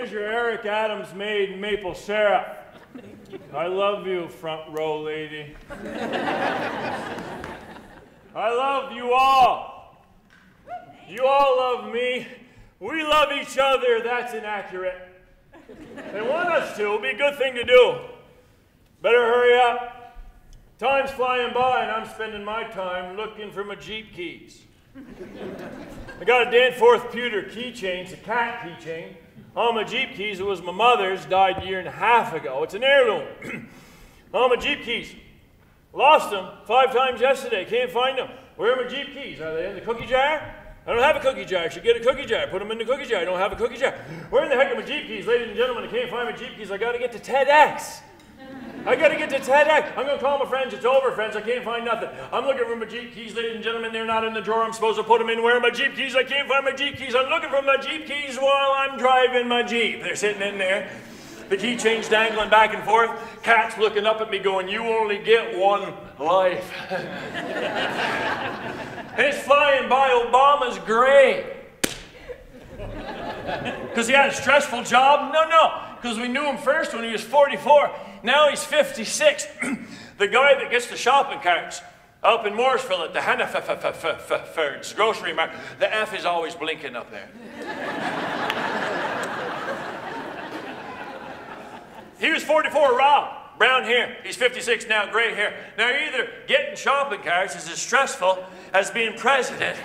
Here's your Eric Adams made maple syrup. I love you, front row lady. I love you all. You all love me. We love each other. That's inaccurate. They want us to. It'll be a good thing to do. Better hurry up. Time's flying by, and I'm spending my time looking for my Jeep keys. I got a Danforth Pewter keychain. It's a cat keychain. All my Jeep keys, it was my mother's, died a year and a half ago. It's an heirloom. All my Jeep keys. Lost them five times yesterday. Can't find them. Where are my Jeep keys? Are they in the cookie jar? I don't have a cookie jar. I should get a cookie jar. Put them in the cookie jar. I don't have a cookie jar. Where in the heck are my Jeep keys? Ladies and gentlemen, I can't find my Jeep keys. I got to get to TEDx. I got to get to TEDx. I'm to call my friends. It's over, friends. I can't find nothing. I'm looking for my Jeep keys, ladies and gentlemen. They're not in the drawer. I'm supposed to put them in. Where are my Jeep keys? I can't find my Jeep keys. I'm looking for my Jeep keys while I'm driving my Jeep. They're sitting in there. The keychain's dangling back and forth. Cat's looking up at me going, you only get one life. it's flying by Obama's grave. Because he had a stressful job? No, no. Because we knew him first when he was 44. Now he's 56. the guy that gets the shopping carts up in Morrisville at the Hannaford's grocery market, the F is always blinking up there. he was 44, Rob. Brown hair. He's 56 now, gray hair. Now, either getting shopping carts is as stressful as being president,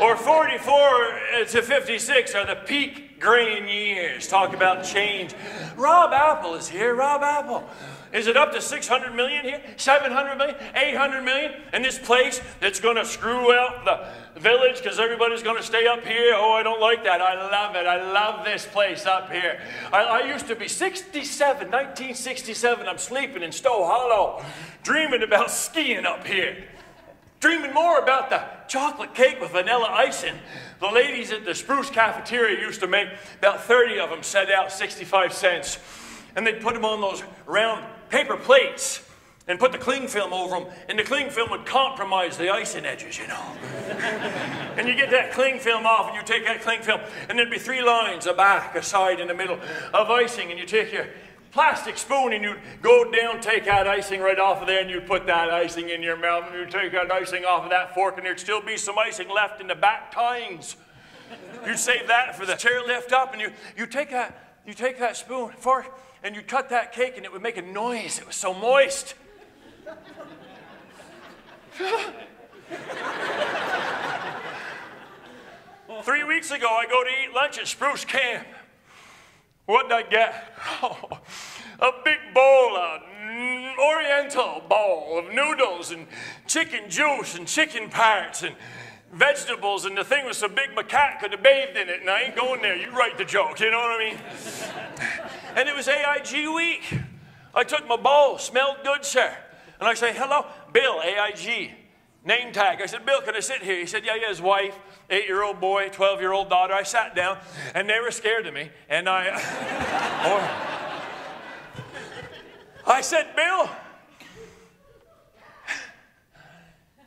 or 44 to 56 are the peak graying years. Talk about change. Rob Apple is here. Rob Apple. Is it up to 600 million here? 700 million? 800 million? And this place that's going to screw out the village because everybody's going to stay up here? Oh, I don't like that. I love it. I love this place up here. I, I used to be 67, 1967. I'm sleeping in Stowe Hollow, dreaming about skiing up here dreaming more about the chocolate cake with vanilla icing. The ladies at the Spruce Cafeteria used to make about 30 of them, set out 65 cents. And they'd put them on those round paper plates and put the cling film over them, and the cling film would compromise the icing edges, you know. and you get that cling film off, and you take that cling film, and there'd be three lines, a back, a side, in the middle of icing, and you take your plastic spoon and you'd go down, take that icing right off of there, and you'd put that icing in your mouth, and you'd take that icing off of that fork, and there'd still be some icing left in the back tines. You'd save that for the chair lift up, and you, you take that, you take that spoon, fork, and you cut that cake, and it would make a noise. It was so moist. Three weeks ago, I go to eat lunch at Spruce Camp. What did I get? Oh, a big bowl, an oriental bowl of noodles and chicken juice and chicken parts and vegetables, and the thing was so big my cat could have bathed in it, and I ain't going there. You write the joke, you know what I mean? and it was AIG week. I took my bowl, smelled good, sir. And I say, hello, Bill, AIG, name tag. I said, Bill, can I sit here? He said, yeah, yeah, his wife eight year old boy, 12 year old daughter. I sat down and they were scared of me. And I, I said, Bill,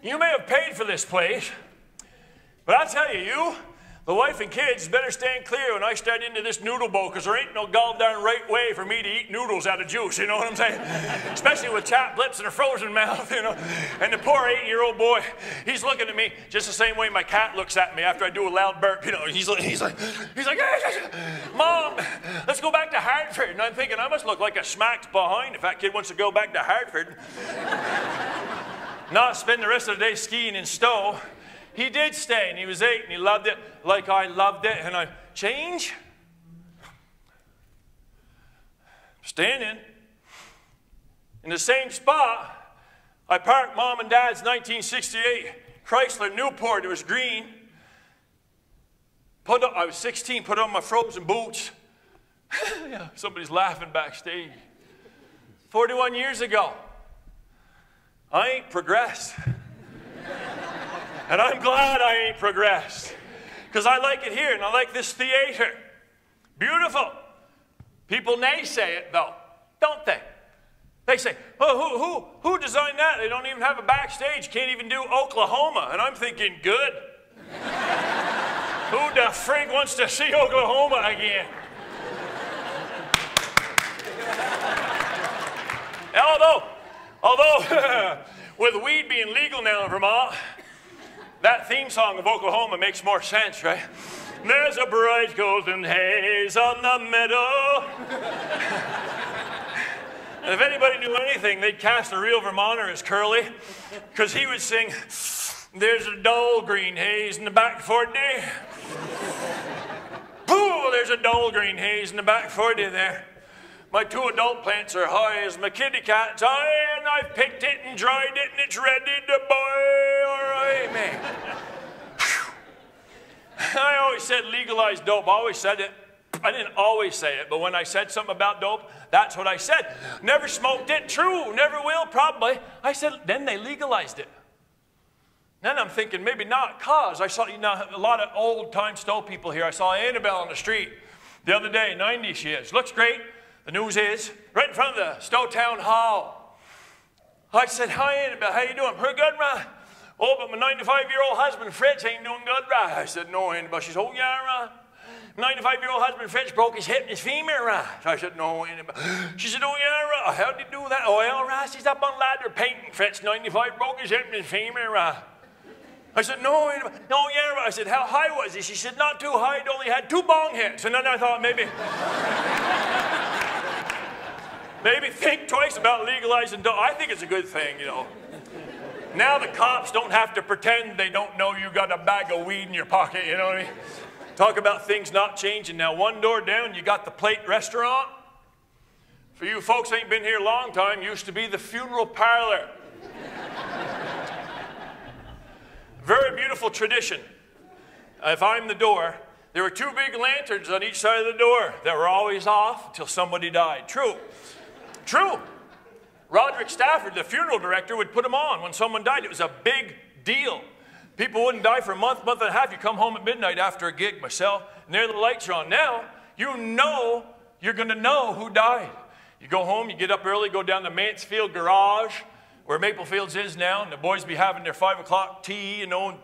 you may have paid for this place, but I'll tell you, you the wife and kids better stand clear when I start into this noodle bowl because there ain't no gall darn right way for me to eat noodles out of juice, you know what I'm saying? Especially with chapped lips and a frozen mouth, you know. And the poor eight year old boy, he's looking at me just the same way my cat looks at me after I do a loud burp, you know. He's, he's like, he's like, Mom, let's go back to Hartford. And I'm thinking, I must look like a smacked behind if that kid wants to go back to Hartford. Not spend the rest of the day skiing in Stowe. He did stay, and he was eight, and he loved it like I loved it. And I change. Standing in the same spot. I parked mom and dad's 1968 Chrysler Newport. It was green. Put up, I was 16. Put on my frozen boots. yeah, somebody's laughing backstage. 41 years ago. I ain't progressed. And I'm glad I ain't progressed because I like it here and I like this theater. Beautiful. People naysay it though, don't they? They say, oh, who, who, who designed that? They don't even have a backstage, can't even do Oklahoma. And I'm thinking, good. who the frig wants to see Oklahoma again? although, although with weed being legal now in Vermont, that theme song of Oklahoma makes more sense, right? There's a bright golden haze on the meadow. and if anybody knew anything, they'd cast a real Vermonter as Curly, because he would sing, There's a dull green haze in the back 40. Ooh, there's a dull green haze in the back 40 there. My two adult plants are high as my kitty cat's eye, and I've picked it and dried it, and it's ready to boil. Man. I always said legalize dope. I always said it. I didn't always say it, but when I said something about dope, that's what I said. Never smoked it. True. Never will, probably. I said, then they legalized it. Then I'm thinking, maybe not, cause I saw, you know, a lot of old time Stowe people here. I saw Annabelle on the street the other day, 90 she is. Looks great. The news is, right in front of the Stowe Town Hall. I said, hi Annabelle, how you doing? Pretty good, right? Oh, but my 95 year old husband Fritz ain't doing good, right? I said, no, Annabelle. She said, oh, yeah, right. 95 year old husband Fritz broke his hip and his femur, right? So I said, no, Annabelle. She said, oh, yeah, right. How'd he do that? Oh, well, right. He's up on ladder painting. Fritz, 95, broke his hip and his femur, right? I said, no, Annabelle. no, yeah, right. I said, how high was he? She said, not too high. He only had two bong hits. And then I thought, maybe. Maybe think twice about legalizing dope. I think it's a good thing, you know. Now the cops don't have to pretend they don't know you got a bag of weed in your pocket, you know what I mean? Talk about things not changing. Now, one door down, you got the plate restaurant. For you folks ain't been here a long time, used to be the funeral parlor. Very beautiful tradition. Uh, if I'm the door, there were two big lanterns on each side of the door that were always off until somebody died. True. True. Roderick Stafford, the funeral director, would put them on when someone died. It was a big deal. People wouldn't die for a month, month and a half. You come home at midnight after a gig, myself, and there the lights are on. Now, you know you're going to know who died. You go home, you get up early, go down to Mansfield Garage, where Maple Fields is now, and the boys be having their 5 o'clock tea, you know,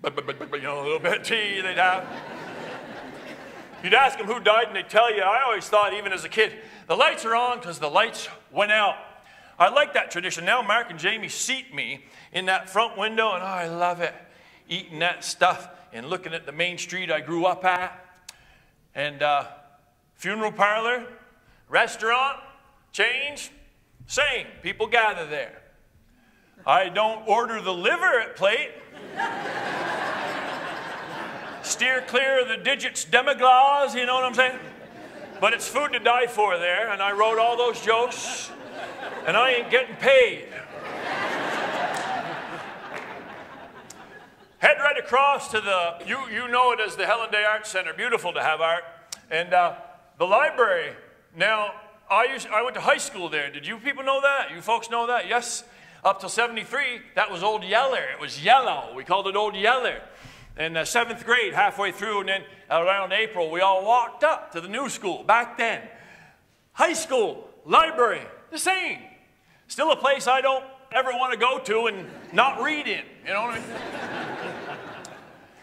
but, but, but, but, you know, a little bit of tea they'd have. You'd ask them who died, and they'd tell you. I always thought, even as a kid, the lights are on because the lights went out. I like that tradition. Now Mark and Jamie seat me in that front window, and oh, I love it. Eating that stuff and looking at the main street I grew up at. And uh, funeral parlor, restaurant, change, same. People gather there. I don't order the liver at plate. Steer clear of the digits demi-glace, you know what I'm saying? But it's food to die for there, and I wrote all those jokes, and I ain't getting paid. Head right across to the, you, you know it as the Helen Day Arts Center. Beautiful to have art. And uh, the library, now, I, used, I went to high school there. Did you people know that? You folks know that? Yes. Up till 73, that was Old Yeller. It was yellow. We called it Old Yeller in the seventh grade, halfway through, and then around April, we all walked up to the new school back then. High school, library, the same. Still a place I don't ever want to go to and not read in. You know what I mean?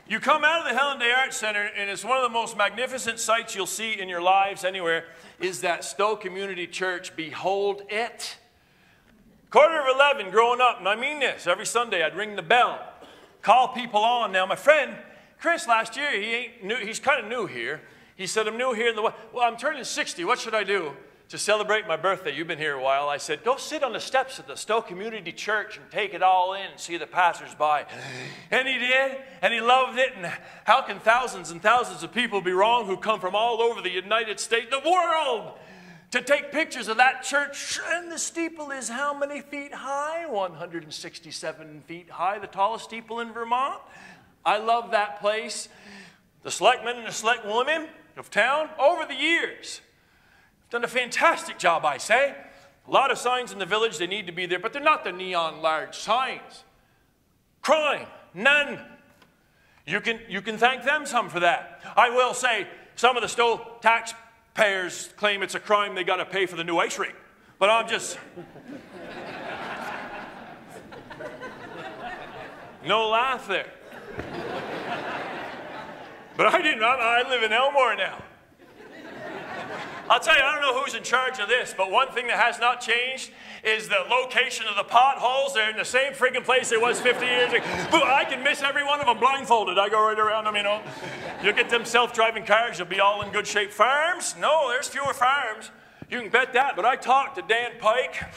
you come out of the Helen Day Arts Center, and it's one of the most magnificent sights you'll see in your lives anywhere, is that Stowe Community Church. Behold it. Quarter of 11, growing up, and I mean this, every Sunday I'd ring the bell call people on. Now, my friend Chris last year, he ain't new, he's kind of new here. He said, I'm new here in the Well, I'm turning 60. What should I do to celebrate my birthday? You've been here a while. I said, Go sit on the steps of the Stowe Community Church and take it all in and see the passersby. And he did, and he loved it. And how can thousands and thousands of people be wrong who come from all over the United States, the world? To take pictures of that church. And the steeple is how many feet high? 167 feet high, the tallest steeple in Vermont. I love that place. The selectmen and the select women of town, over the years, have done a fantastic job, I say. A lot of signs in the village, they need to be there, but they're not the neon large signs. Crime, none. You can, you can thank them some for that. I will say, some of the Stowe tax Payers claim it's a crime they got to pay for the new ice rink. But I'm just. no laugh there. But I didn't. I live in Elmore now. I'll tell you, I don't know who's in charge of this, but one thing that has not changed is the location of the potholes. They're in the same freaking place it was 50 years ago. I can miss every one of them blindfolded. I go right around them, you know. You get them self-driving cars, you'll be all in good shape. Farms? No, there's fewer farms. You can bet that. But I talked to Dan Pike.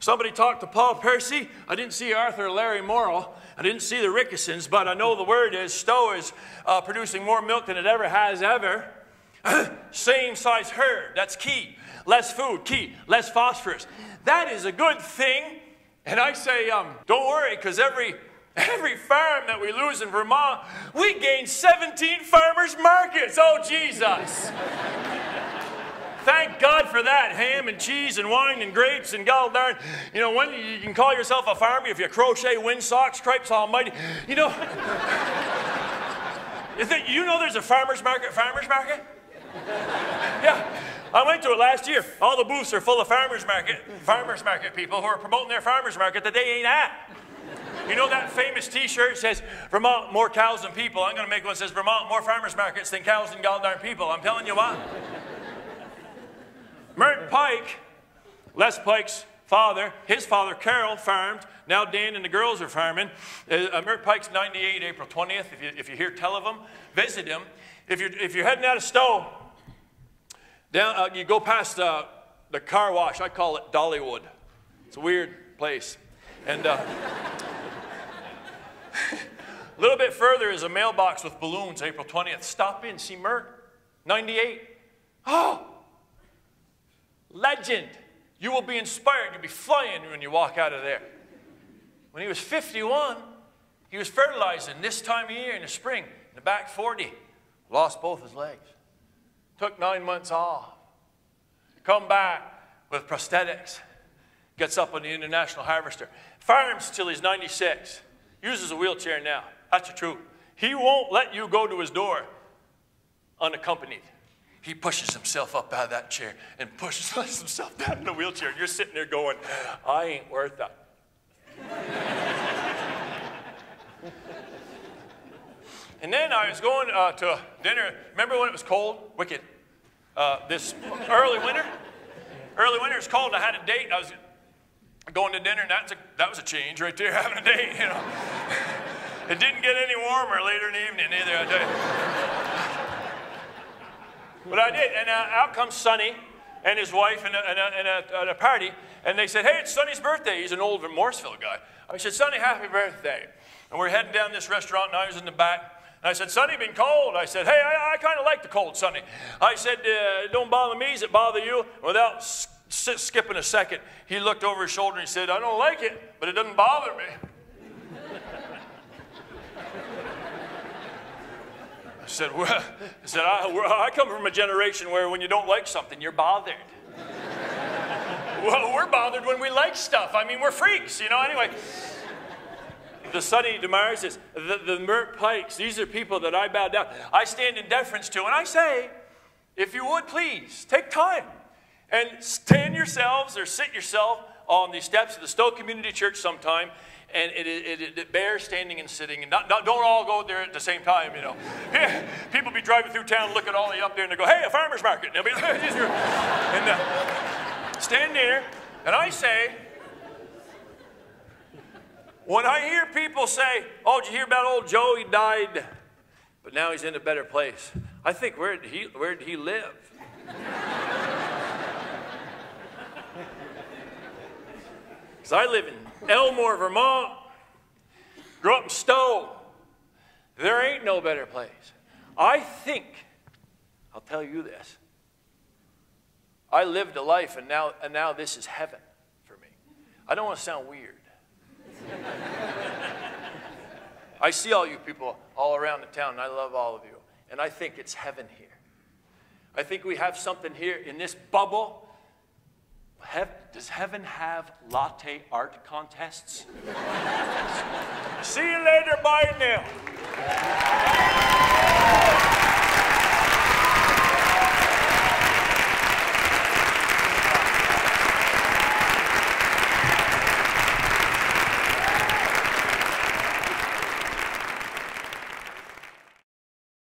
Somebody talked to Paul Percy. I didn't see Arthur Larry Morrill. I didn't see the Rickesons, but I know the word is Stowe is uh, producing more milk than it ever has ever. Same size herd, that's key. Less food, key. Less phosphorus. That is a good thing. And I say, um, don't worry, because every every farm that we lose in Vermont, we gain 17 farmers markets. Oh, Jesus. Thank God for that. Ham and cheese and wine and grapes and god darn. You know, when you can call yourself a farmer if you crochet windsocks, stripes almighty. You know, Is it you know there's a farmer's market, farmer's market? Yeah. I went to it last year. All the booths are full of farmers market, farmers market people who are promoting their farmers market that they ain't at. You know that famous T-shirt says Vermont more cows than people. I'm going to make one that says Vermont more farmers markets than cows and god darn people. I'm telling you what. Mert Pike, Les Pike's father, his father Carol farmed. Now Dan and the girls are farming. Uh, uh Mert Pike's 98, April 20th. If you, if you hear tell of him, visit him. If you're, if you're heading out of Stowe, down, uh, you go past uh, the car wash. I call it Dollywood. It's a weird place. And uh, a little bit further is a mailbox with balloons, April 20th. Stop in, see Mert, 98. Oh, Legend. You will be inspired. You'll be flying when you walk out of there. When he was 51, he was fertilizing this time of year in the spring. In the back 40, lost both his legs. Took nine months off. Come back with prosthetics. Gets up on the International Harvester. Farms till he's 96. Uses a wheelchair now. That's the truth. He won't let you go to his door unaccompanied he pushes himself up out of that chair and pushes himself down in the wheelchair. And you're sitting there going, I ain't worth that. and then I was going uh, to dinner. Remember when it was cold? Wicked. Uh, this early winter. Early winter was cold. I had a date. I was going to dinner, and that's a, that was a change right there, having a date, you know. it didn't get any warmer later in the evening either, I. But I did. And uh, out comes Sonny and his wife and a, a, a, a, party. And they said, Hey, it's Sonny's birthday. He's an old Morrisville guy. I said, Sonny, happy birthday. And we're heading down this restaurant, and I was in the back. I said, Sonny, been cold. I said, Hey, I, I kind of like the cold, Sonny. I said, uh, Don't bother me. Does it bother you? Without skipping a second, he looked over his shoulder and he said, I don't like it, but it doesn't bother me. I said, well, I, said I, I come from a generation where when you don't like something, you're bothered. well, we're bothered when we like stuff. I mean, we're freaks, you know, anyway. The Sonny DeMarses, the, the Mert Pikes, these are people that I bow down. I stand in deference to, and I say, if you would please, take time and stand yourselves or sit yourself on the steps of the Stowe Community Church sometime and it, it, it, it bears standing and sitting. And not, not, don't all go there at the same time, you know. People be driving through town, look at all the up there, and they go, hey, a farmer's market. And, they'll be, and uh, stand there, and I say, when I hear people say, oh, did you hear about old Joe? He died, but now he's in a better place. I think, where did he, where did he live? Because I live in Elmore, Vermont. Grew up in Stowe. There ain't no better place. I think, I'll tell you this. I lived a life and now, and now this is heaven for me. I don't want to sound weird. I see all you people all around the town, and I love all of you. And I think it's heaven here. I think we have something here in this bubble does heaven have latte art contests? See you later. Bye now.